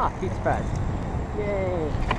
Ah, pizza pad. Yay.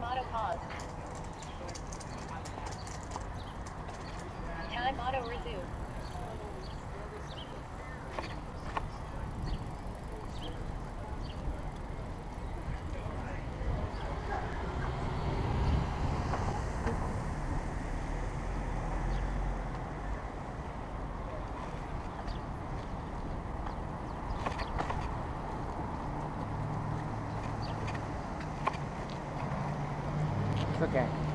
Pause. Time auto resume. Okay.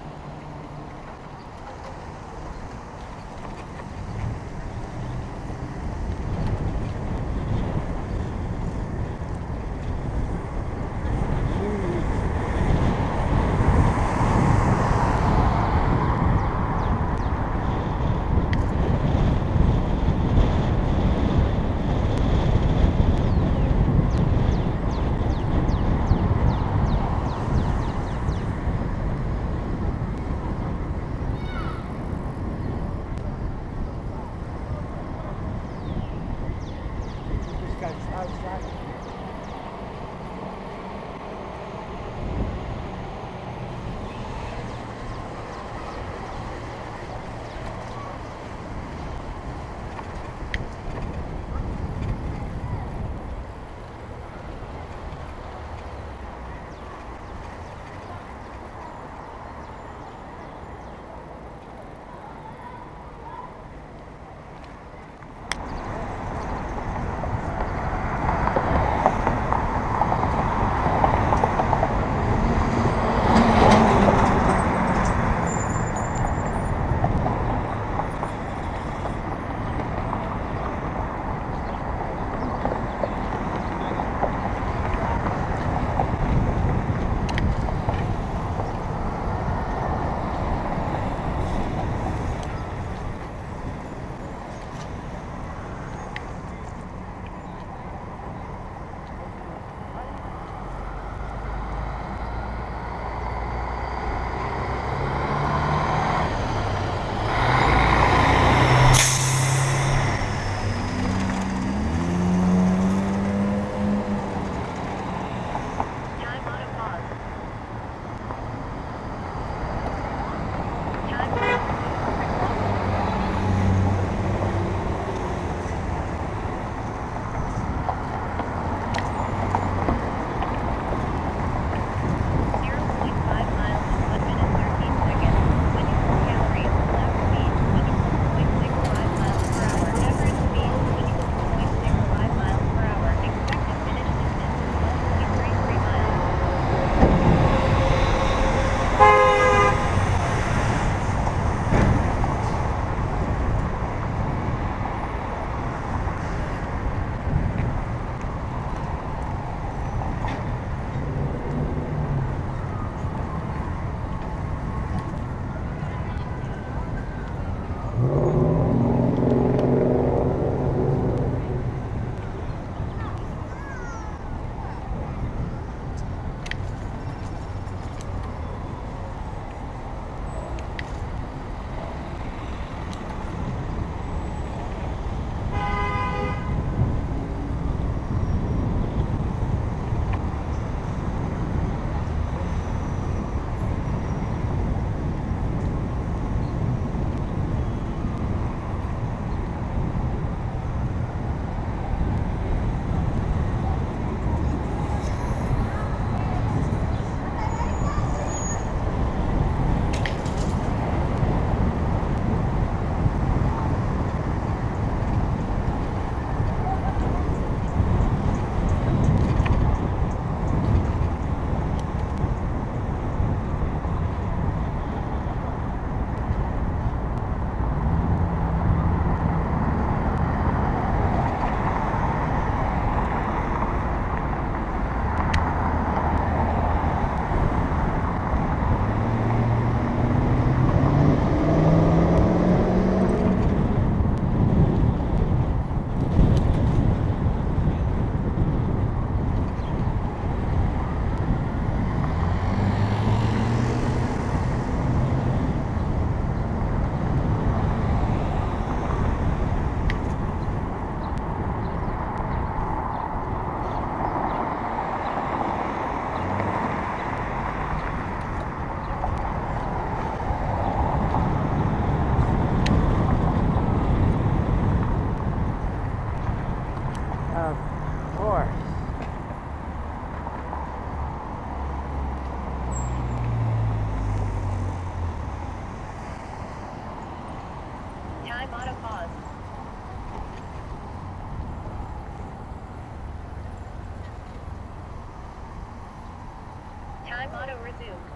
Resume.